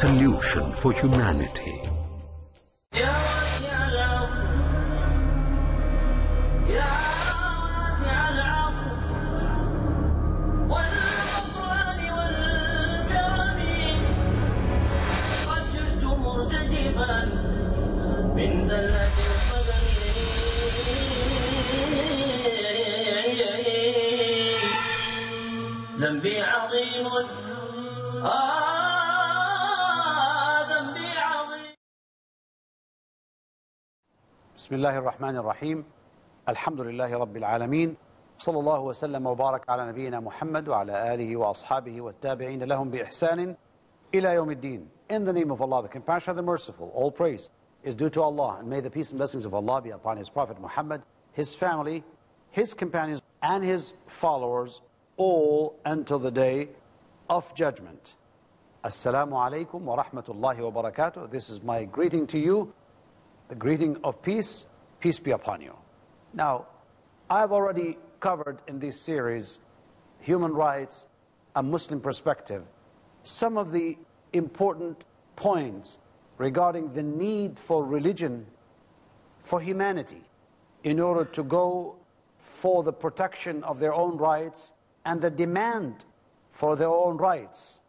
solution for humanity. ذنبي عظيم آه بسم الله الرحمن الرحيم الحمد لله رب العالمين صلى الله وسلم وبارك على نبينا محمد وعلى آله وأصحابه والتابعين لهم بإحسان إلى يوم الدين In the name of Allah, the compassionate, the merciful, all praise is due to Allah and may the peace and blessings of Allah be upon His Prophet Muhammad, His family, His companions and His followers all until the day of judgment. Assalamu alaikum wa rahmatullahi wa barakatuh. This is my greeting to you the greeting of peace, peace be upon you. Now, I've already covered in this series human rights, a Muslim perspective, some of the important points regarding the need for religion for humanity in order to go for the protection of their own rights and the demand for their own rights.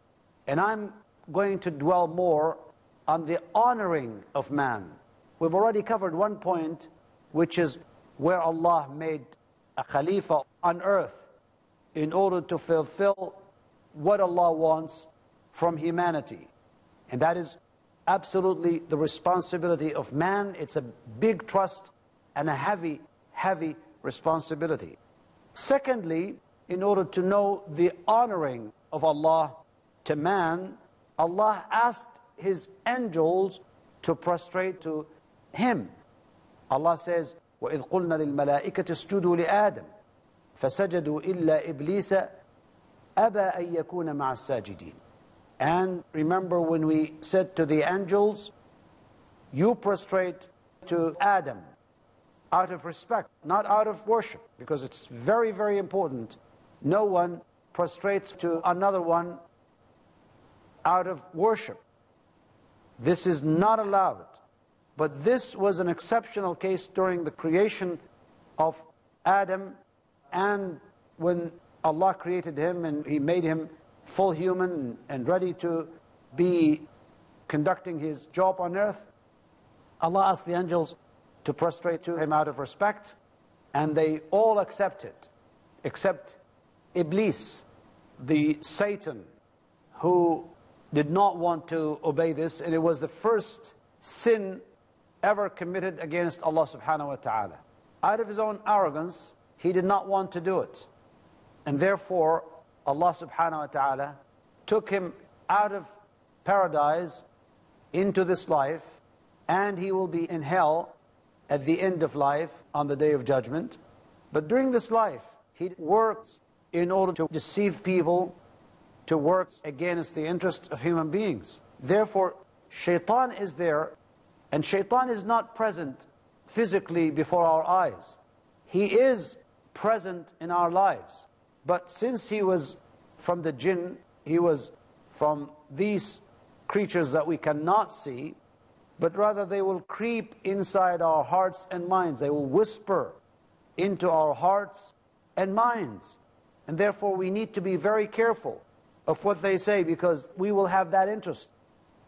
And I'm going to dwell more on the honoring of man. We've already covered one point, which is where Allah made a Khalifa on earth in order to fulfill what Allah wants from humanity. And that is absolutely the responsibility of man. It's a big trust and a heavy, heavy responsibility. Secondly, in order to know the honoring of Allah to man, Allah asked His angels to prostrate to Him. Allah says, وَإِذْ قُلْنَا لِلْمَلَائِكَةِ اسْجُدُوا لِآدَمَ فَسَجَدُوا إِلَّا إِبْلِيسَ أَبَى أَن يَكُونَ مَعَ السَّاجِدِينَ And remember when we said to the angels, you prostrate to Adam out of respect, not out of worship, because it's very, very important. No one prostrates to another one out of worship. This is not allowed. But this was an exceptional case during the creation of Adam and when Allah created him and He made him full human and ready to be conducting his job on earth. Allah asked the angels to prostrate to him out of respect, and they all accepted, except Iblis, the Satan, who did not want to obey this, and it was the first sin ever committed against Allah subhanahu wa ta'ala. Out of his own arrogance, he did not want to do it. And therefore, Allah subhanahu wa ta'ala took him out of paradise into this life, and he will be in hell at the end of life on the day of judgment. But during this life, he works in order to deceive people, to work against the interests of human beings. Therefore, shaitan is there, and shaitan is not present physically before our eyes. He is present in our lives. But since he was from the jinn, he was from these creatures that we cannot see, but rather they will creep inside our hearts and minds. They will whisper into our hearts and minds. And therefore we need to be very careful of what they say because we will have that interest.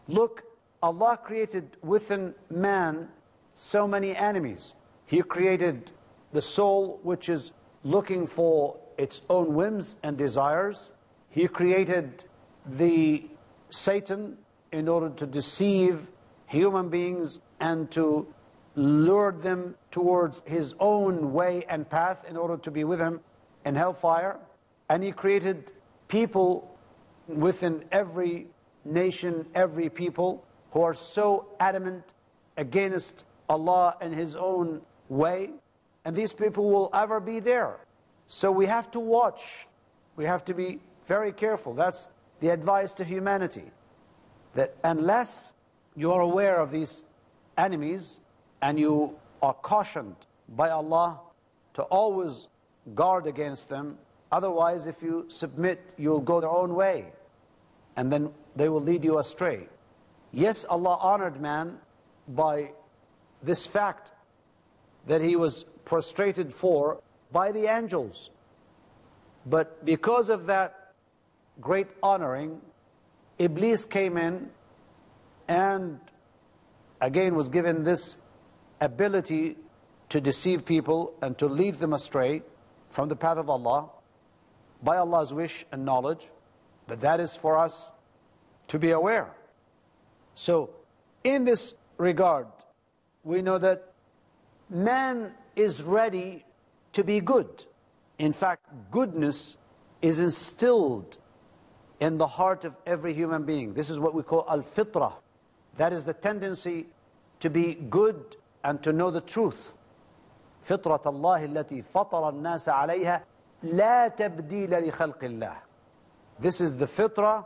Look, Allah created within man so many enemies. He created the soul which is looking for its own whims and desires. He created the Satan in order to deceive human beings and to lure them towards his own way and path in order to be with him in hellfire. And he created people within every nation, every people who are so adamant against Allah and his own way. And these people will ever be there. So we have to watch. We have to be very careful. That's the advice to humanity. That unless you are aware of these enemies and you are cautioned by Allah to always guard against them, otherwise if you submit, you'll go their own way. and then they will lead you astray. Yes, Allah honored man by this fact that he was prostrated for by the angels. But because of that great honoring, Iblis came in and again was given this ability to deceive people and to lead them astray from the path of Allah by Allah's wish and knowledge. But that is for us to be aware. So, in this regard, we know that man is ready to be good. In fact, goodness is instilled in the heart of every human being. This is what we call al fitrah. That is the tendency to be good and to know the truth. فطرة الله التي فطر الناس عليها لا تبديل لخلق الله. This is the fitrah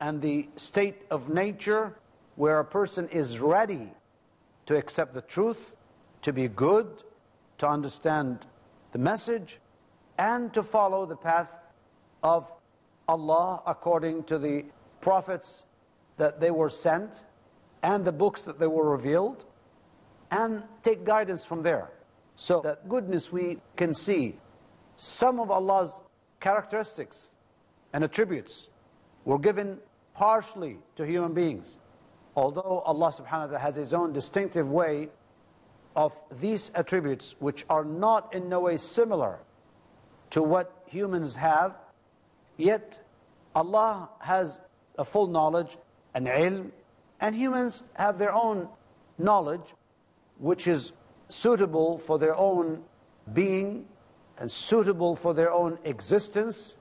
and the state of nature where a person is ready to accept the truth, to be good, to understand the message, and to follow the path of Allah according to the prophets that they were sent and the books that they were revealed, and take guidance from there. So that goodness we can see some of Allah's characteristics and attributes were given partially to human beings. Although Allah subhanahu wa ta'ala has His own distinctive way of these attributes which are not in no way similar to what humans have, yet Allah has a full knowledge and ilm, and humans have their own knowledge which is suitable for their own being and suitable for their own existence,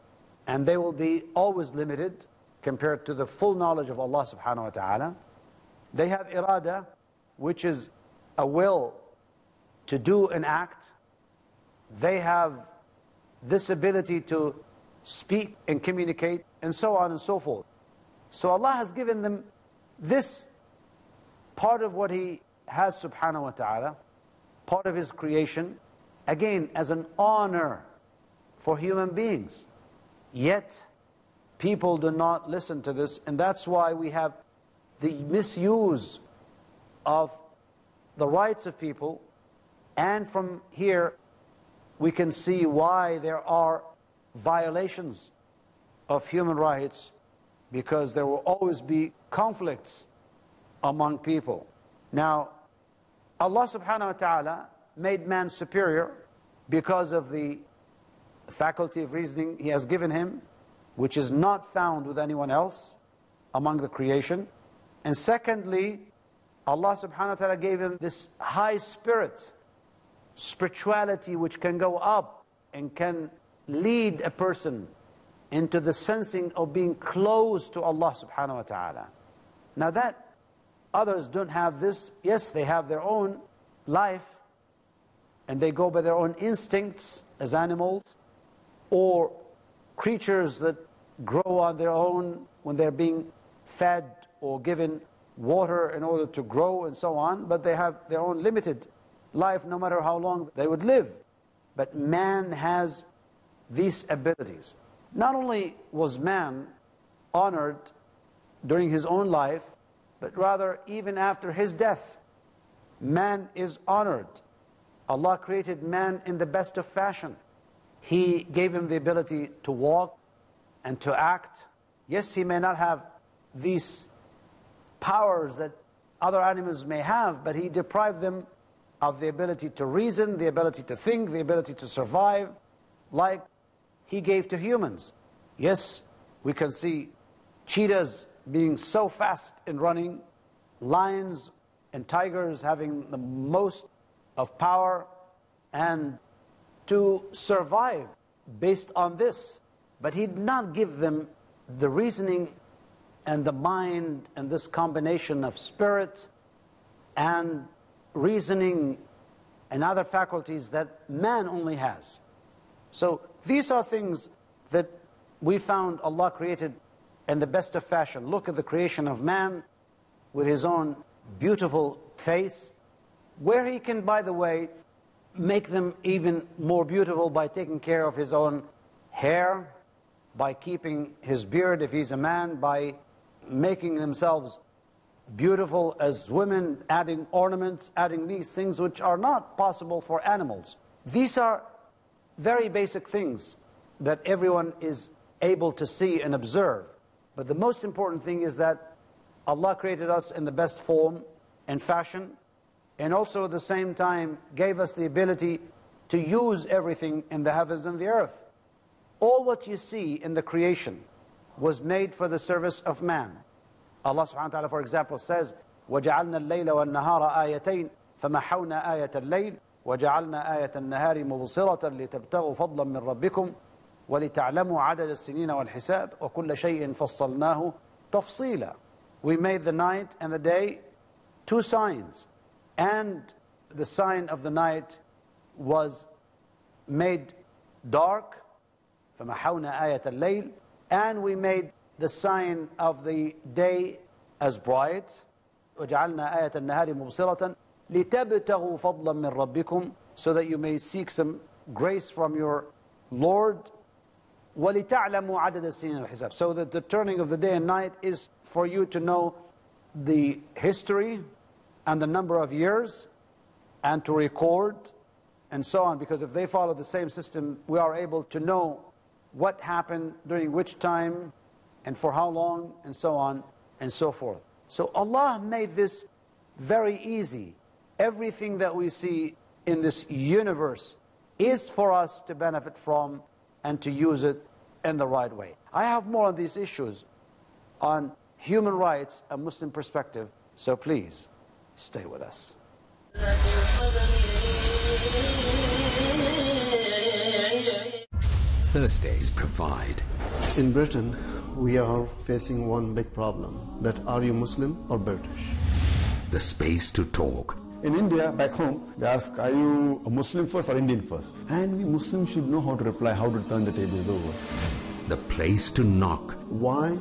and they will be always limited compared to the full knowledge of Allah subhanahu wa ta'ala. They have irada, which is a will to do an act. They have this ability to speak and communicate, and so on and so forth. So Allah has given them this part of what He has subhanahu wa ta'ala, part of His creation, again as an honor for human beings. Yet, people do not listen to this, and that's why we have the misuse of the rights of people, and from here we can see why there are violations of human rights because there will always be conflicts among people. Now, Allah subhanahu wa ta'ala made man superior because of the faculty of reasoning He has given him, which is not found with anyone else among the creation. And secondly, Allah subhanahu wa ta'ala gave him this high spirit, spirituality which can go up and can lead a person into the sensing of being close to Allah subhanahu wa ta'ala. Now that others don't have this, yes, they have their own life and they go by their own instincts as animals or creatures that grow on their own when they're being fed or given water in order to grow and so on, but they have their own limited life no matter how long they would live. But man has these abilities. Not only was man honored during his own life, but rather even after his death, man is honored. Allah created man in the best of fashion. He gave him the ability to walk and to act. Yes, he may not have these powers that other animals may have, but he deprived them of the ability to reason, the ability to think, the ability to survive, like he gave to humans. Yes, we can see cheetahs being so fast in running, lions and tigers having the most of power, and to survive based on this. But he did not give them the reasoning and the mind and this combination of spirit and reasoning and other faculties that man only has. So these are things that we found Allah created in the best of fashion. Look at the creation of man with his own beautiful face, where he can, by the way, make them even more beautiful by taking care of his own hair, by keeping his beard if he's a man, by making themselves beautiful as women, adding ornaments, adding these things which are not possible for animals. These are very basic things that everyone is able to see and observe. But the most important thing is that Allah created us in the best form and fashion, and also at the same time gave us the ability to use everything in the heavens and the earth. All what you see in the creation was made for the service of man. Allah subhanahu wa ta'ala, for example, says, وَجَعَلْنَا اللَّيْلَ وَالنَّهَارَ آيَتَيْنِ فَمَحَوْنَا آيَةَ اللَّيْلِ وَجَعَلْنَا آيَةَ النَّهَارِ مُبْصِرَةً لِتَبْتَغُوا فَضْلًا مِّن رَّبِّكُمْ وَلِتَعْلَمُوا عَدَدَ السِّنِينَ وَالْحِسَابِ وَكُلَّ شَيْءٍ فَصَّلْنَاهُ تَفْصِيلًا We made the night and the day two signs. And the sign of the night was made dark فَمَحَوْنَا آيَةَ اللَّيْلِ And we made the sign of the day as bright وَجَعَلْنَا آيَةَ النَّهَارِ مُبْصِرَةً لِتَبْتَغُوا فَضْلًا مِّن رَبِّكُمْ So that you may seek some grace from your Lord وَلِتَعْلَمُوا عَدَدَ السِّنِينَ الْحِسَابِ So that the turning of the day and night is for you to know the history and the number of years and to record and so on because if they follow the same system we are able to know what happened during which time and for how long and so on and so forth. So Allah made this very easy. Everything that we see in this universe is for us to benefit from and to use it in the right way. I have more on these issues on human rights, and Muslim perspective, so please stay with us. Thursdays provide. In Britain, we are facing one big problem that are you Muslim or British? The space to talk. In India, back home, they ask, are you a Muslim first or Indian first? And we Muslims should know how to reply, how to turn the tables over. The place to knock. Why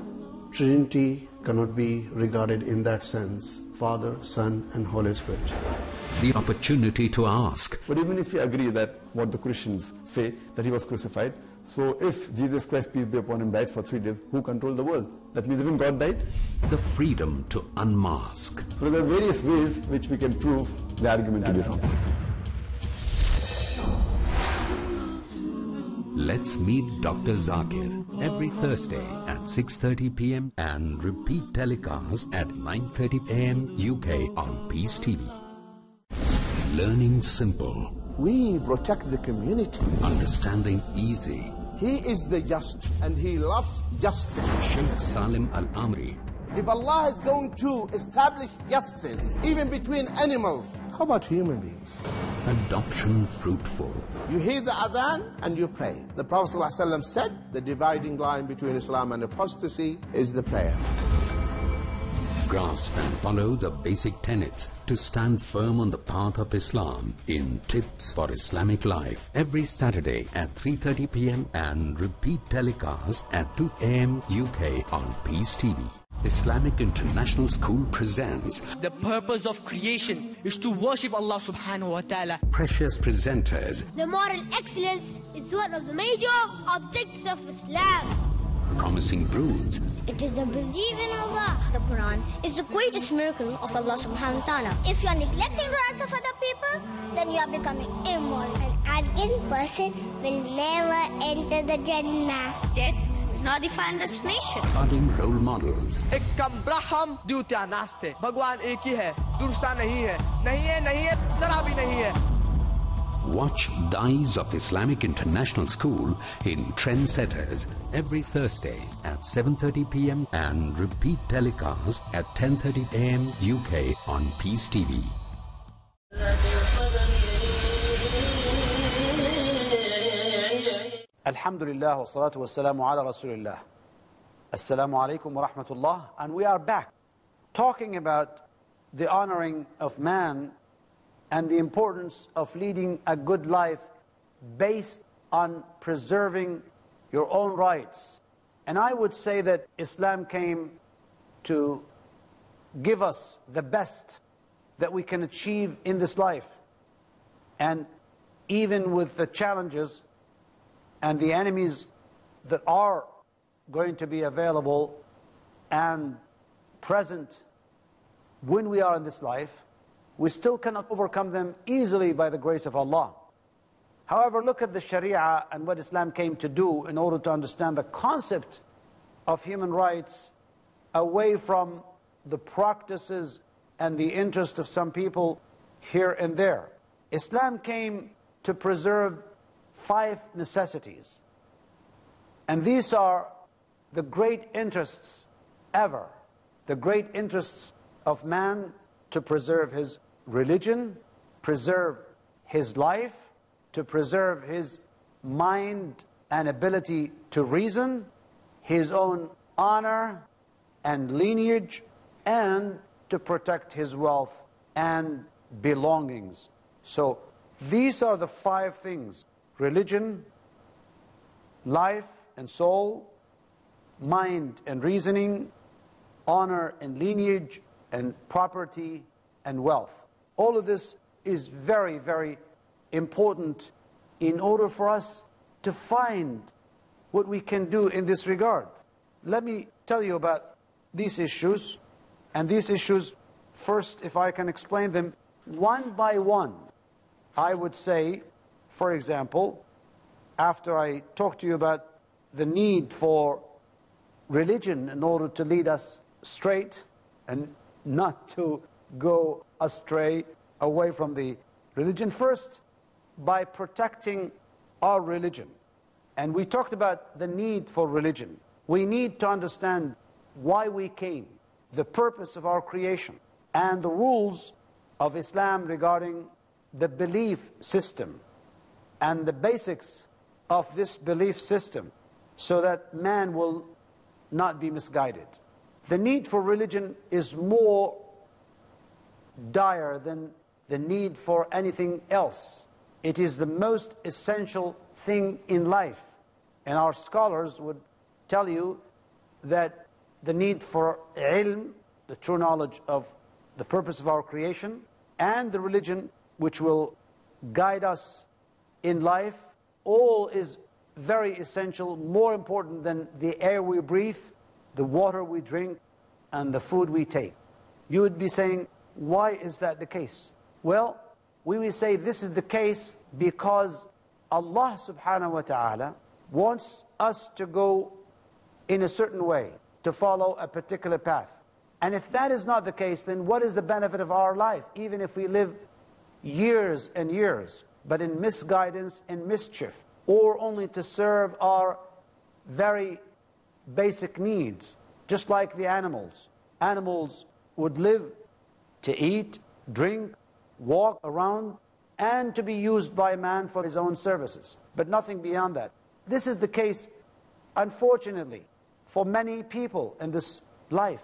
Trinity cannot be regarded in that sense? Father, Son, and Holy Spirit. The opportunity to ask. But even if we agree that what the Christians say, that he was crucified, so if Jesus Christ, peace be upon him, died for three days, who controlled the world? That means even God died? The freedom to unmask. So there are various ways which we can prove the argument to be wrong. Let's meet Dr. Zakir every Thursday at 6.30 p.m. and repeat telecast at 9.30 a.m. UK on Peace TV. Learning simple, We protect the community. understanding easy. He is the just and he loves justice. Sheikh Salim Al-Amri If Allah is going to establish justice even between animals, how about human beings? Adoption fruitful. You hear the adhan and you pray. The Prophet ﷺ said the dividing line between Islam and apostasy is the prayer. Grasp and follow the basic tenets to stand firm on the path of Islam in Tips for Islamic Life every Saturday at 3.30 p.m. and repeat telecast at 2 a.m. UK on Peace TV. Islamic International School presents The purpose of creation is to worship Allah subhanahu wa ta'ala. precious presenters The moral excellence is one of the major objects of Islam. promising broods It is the belief in Allah. The Quran is the greatest miracle of Allah subhanahu wa ta'ala. If you are neglecting the rights of other people, then you are becoming immoral. An arrogant person will never enter the Jannah. Death is not the final destination. budding role models एक कम ब्रह्म द्वितीय नास्ते भगवान एक ही है दूसरा नहीं है नहीं है नहीं है जरा भी नहीं है Watch Dies of Islamic International School in Trendsetters every Thursday at 7.30 p.m. and repeat telecast at 10.30 a.m. UK on Peace TV. Alhamdulillah wa salatu wa salamu ala Rasulillah. Assalamu alaikum wa rahmatullah. And we are back talking about the honoring of man and the importance of leading a good life based on preserving your own rights. And I would say that Islam came to give us the best that we can achieve in this life. And even with the challenges and the enemies that are going to be available and present when we are in this life, we still cannot overcome them easily by the grace of Allah. However, look at the Sharia and what Islam came to do in order to understand the concept of human rights away from the practices and the interest of some people here and there. Islam came to preserve five necessities. And these are the great interests ever, the great interests of man to preserve his religion, preserve his life, to preserve his mind and ability to reason, his own honor and lineage, and to protect his wealth and belongings. So these are the five things religion, life and soul, mind and reasoning, honor and lineage, and property and wealth. All of this is very, very important in order for us to find what we can do in this regard. Let me tell you about these issues, and these issues, first, if I can explain them one by one, I would say, for example, after I talk to you about the need for religion in order to lead us straight and not to go astray away from the religion first by protecting our religion. And we talked about the need for religion. We need to understand why we came, the purpose of our creation, and the rules of Islam regarding the belief system and the basics of this belief system so that man will not be misguided. The need for religion is more dire than the need for anything else. It is the most essential thing in life. And our scholars would tell you that the need for ilm, the true knowledge of the purpose of our creation, and the religion which will guide us in life, all is very essential, more important than the air we breathe, the water we drink, and the food we take. You would be saying, why is that the case? Well, we will say this is the case because Allah subhanahu wa ta'ala wants us to go in a certain way, to follow a particular path. And if that is not the case, then what is the benefit of our life, even if we live years and years, but in misguidance and mischief, or only to serve our very basic needs, just like the animals. Animals would live to eat, drink, walk around, and to be used by man for his own services, but nothing beyond that. This is the case, unfortunately, for many people in this life.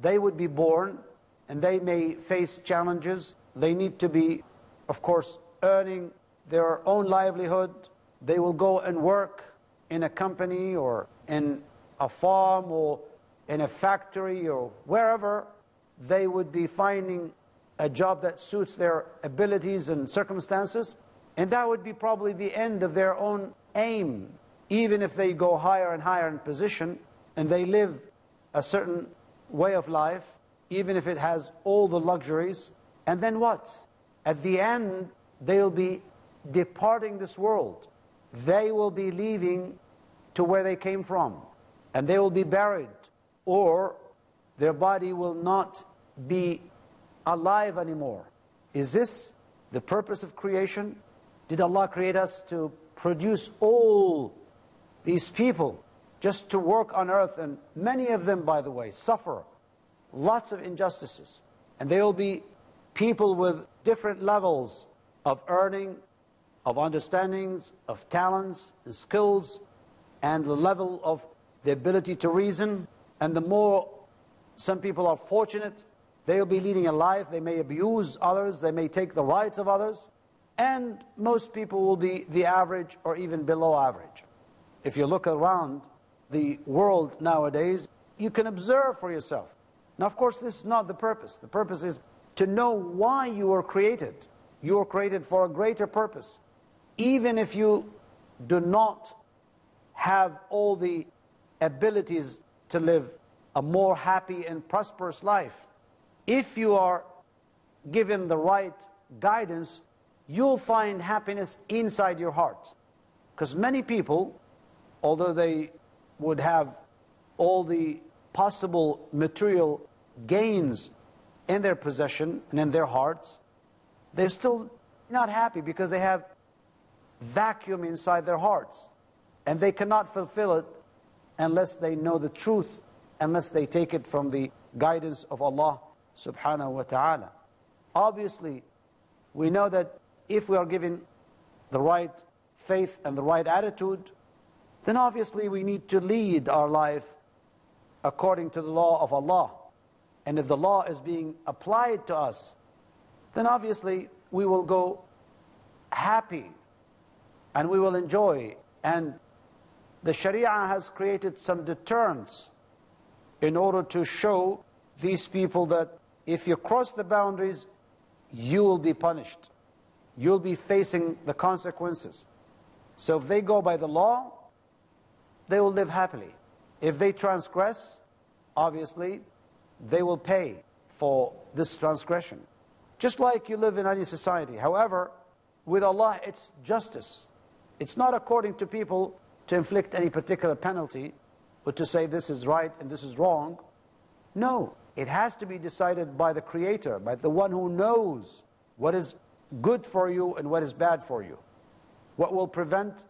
They would be born and they may face challenges. They need to be, of course, earning their own livelihood. They will go and work in a company or in a farm or in a factory or wherever. They would be finding a job that suits their abilities and circumstances, and that would be probably the end of their own aim, even if they go higher and higher in position and they live a certain way of life, even if it has all the luxuries. And then what? At the end, they'll be departing this world. They will be leaving to where they came from, and they will be buried, or their body will not be alive anymore. Is this the purpose of creation? Did Allah create us to produce all these people just to work on earth? And many of them, by the way, suffer lots of injustices. And they will be people with different levels of earning, of understandings, of talents and skills, and the level of the ability to reason. And the more some people are fortunate, They'll be leading a life, they may abuse others, they may take the rights of others, and most people will be the average or even below average. If you look around the world nowadays, you can observe for yourself. Now, of course, this is not the purpose. The purpose is to know why you were created. You were created for a greater purpose. Even if you do not have all the abilities to live a more happy and prosperous life. If you are given the right guidance, you'll find happiness inside your heart. Because many people, although they would have all the possible material gains in their possession and in their hearts, they're still not happy because they have vacuum inside their hearts. And they cannot fulfill it unless they know the truth, unless they take it from the guidance of Allah subhanahu wa ta'ala. Obviously, we know that if we are given the right faith and the right attitude, then obviously we need to lead our life according to the law of Allah. And if the law is being applied to us, then obviously we will go happy and we will enjoy. And the Sharia has created some deterrents in order to show these people that if you cross the boundaries, you will be punished. You'll be facing the consequences. So if they go by the law, they will live happily. If they transgress, obviously, they will pay for this transgression. Just like you live in any society. However, with Allah, it's justice. It's not according to people to inflict any particular penalty, but to say this is right and this is wrong. No, it has to be decided by the Creator, by the one who knows what is good for you and what is bad for you. What will prevent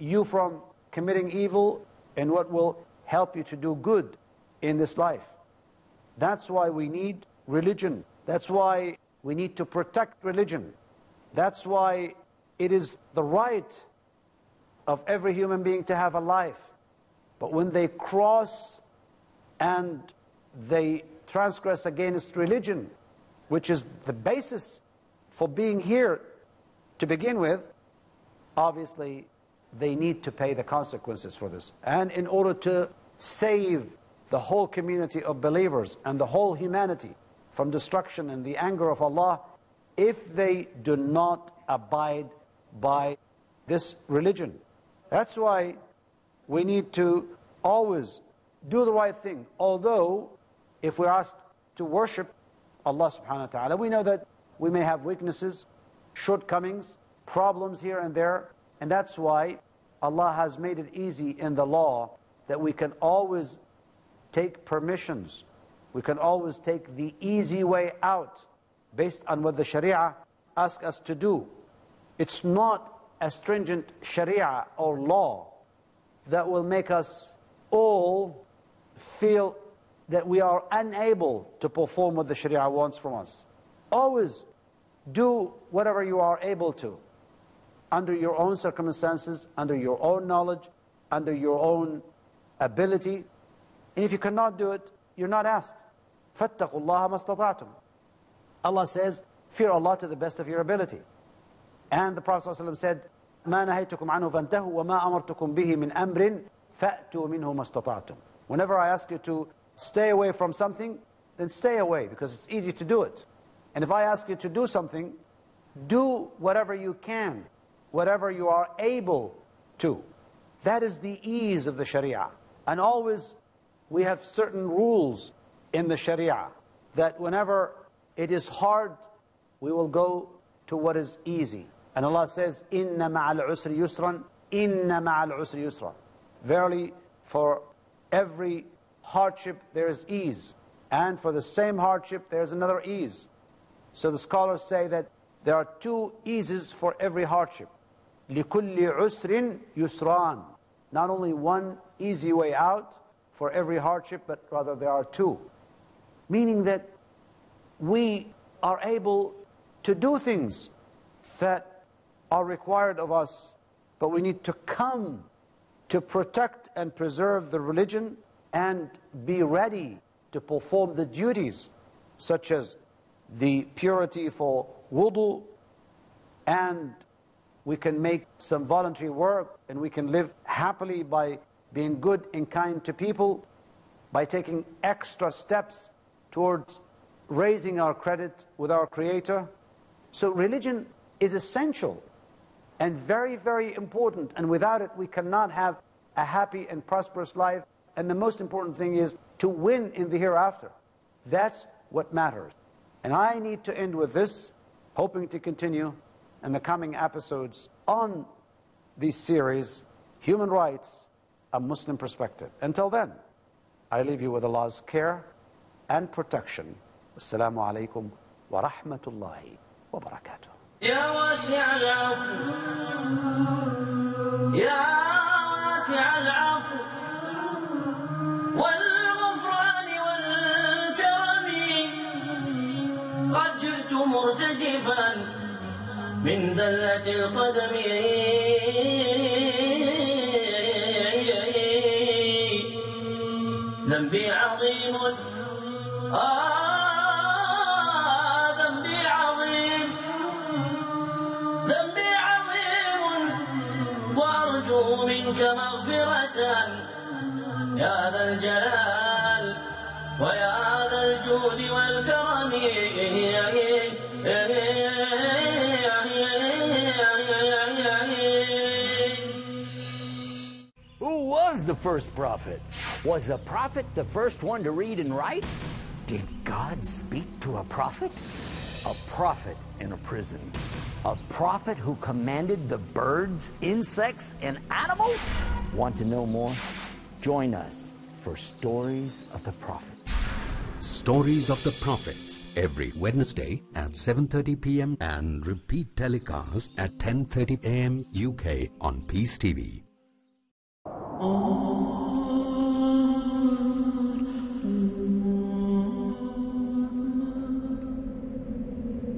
you from committing evil and what will help you to do good in this life. That's why we need religion. That's why we need to protect religion. That's why it is the right of every human being to have a life. But when they cross and they transgress against religion, which is the basis for being here to begin with, obviously they need to pay the consequences for this. And in order to save the whole community of believers and the whole humanity from destruction and the anger of Allah, if they do not abide by this religion. That's why we need to always do the right thing. Although, if we're asked to worship Allah subhanahu wa ta'ala, we know that we may have weaknesses, shortcomings, problems here and there, and that's why Allah has made it easy in the law that we can always take permissions. We can always take the easy way out based on what the Sharia asks us to do. It's not a stringent Sharia or law that will make us all feel that we are unable to perform what the Sharia wants from us. Always do whatever you are able to under your own circumstances, under your own knowledge, under your own ability. And if you cannot do it, you're not asked. فَاتَّقُوا اللَّهَ مَا اسْتَطَعْتُمْ Allah says, fear Allah to the best of your ability. And the Prophet ﷺ said, ما نهيتكم عنه فانتهوا وما أمرتكم به من أمر فأتوا منه ما استطعتم. Whenever I ask you to stay away from something, then stay away because it's easy to do it. And if I ask you to do something, do whatever you can, whatever you are able to. That is the ease of the Sharia. And always we have certain rules in the Sharia that whenever it is hard, we will go to what is easy. And Allah says, Inna ma'al usri yusran, inna ma'al usri yusra. Verily, for every hardship there is ease. And for the same hardship there is another ease. So the scholars say that there are two eases for every hardship. لِكُلِّ عُسْرٍ يُسْرًا Not only one easy way out for every hardship, but rather there are two. Meaning that we are able to do things that are required of us, but we need to come to protect and preserve the religion and be ready to perform the duties such as the purity for wudu and we can make some voluntary work and we can live happily by being good and kind to people by taking extra steps towards raising our credit with our Creator. So religion is essential and very, very important. And without it, we cannot have a happy and prosperous life And the most important thing is to win in the hereafter. That's what matters. And I need to end with this, hoping to continue in the coming episodes on this series, Human Rights, a Muslim Perspective. Until then, I leave you with Allah's care and protection. Assalamu alaikum wa rahmatullahi wa barakatuh. يا واسع العفو يا واسع العفو مرتجفا من زلة القدم. ذنبي عظيم. آه ذنبي عظيم. ذنبي عظيم. وأرجو منك مغفرة. يا ذا الجلال ويا ذا الجود والكرم. The first prophet? Was a prophet the first one to read and write? Did God speak to a prophet? A prophet in a prison. A prophet who commanded the birds, insects, and animals? Want to know more? Join us for Stories of the Prophet. Stories of the Prophets every Wednesday at 7:30 p.m. and repeat telecast at 10:30 a.m. UK on Peace TV.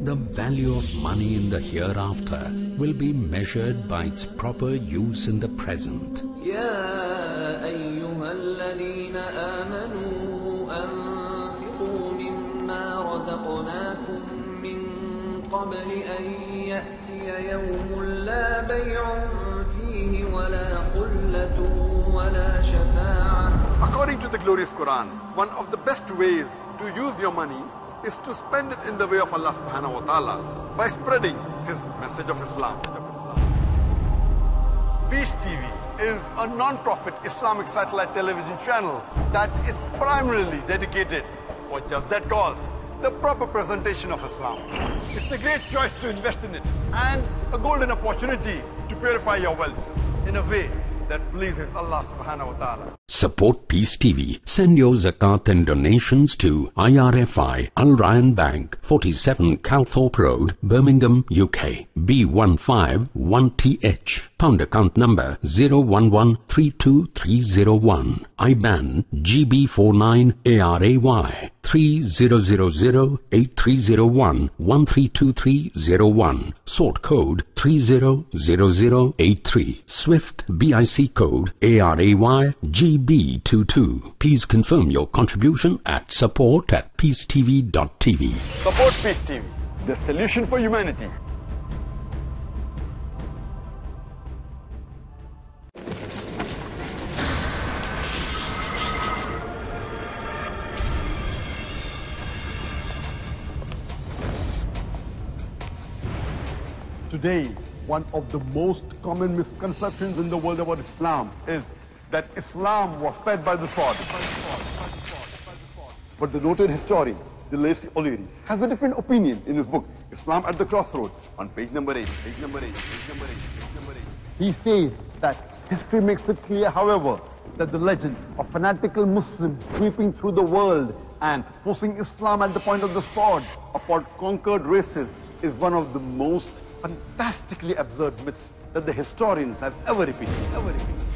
The value of money in the hereafter will be measured by its proper use in the present. يا أيها الذين آمنوا أنفقوا مما رزقناكم من قبل أن يأتي يوم لا بيع فيه ولا خلة ولا شفاعة According to the glorious Quran, one of the best ways to use your money is to spend it in the way of Allah subhanahu wa ta'ala by spreading His message of Islam. Peace TV is a non-profit Islamic satellite television channel that is primarily dedicated for just that cause, the proper presentation of Islam. It's a great choice to invest in it and a golden opportunity to purify your wealth in a way that pleases Allah subhanahu wa ta'ala. Support Peace TV. Send your zakat and donations to IRFI Al Rayan Bank, 47 Calthorpe Road, Birmingham, UK. B151TH. Pound account number 011323301. IBAN GB49ARAY 30008301 Sort code 300083. Swift BIC code ARAY GB22. Please confirm your contribution at support at peacetv.tv. Support Peace TV, the solution for humanity. Today, one of the most common misconceptions in the world about Islam is that Islam was fed by the sword. But the noted historian, De Lacy O'Leary, has a different opinion in his book, Islam at the Crossroads, on page number 8, page number 8, page number 8, page number 8. He says that history makes it clear, however, that the legend of fanatical Muslims sweeping through the world and forcing Islam at the point of the sword upon conquered races is one of the most fantastically absurd myths that the historians have ever repeated. Ever repeated.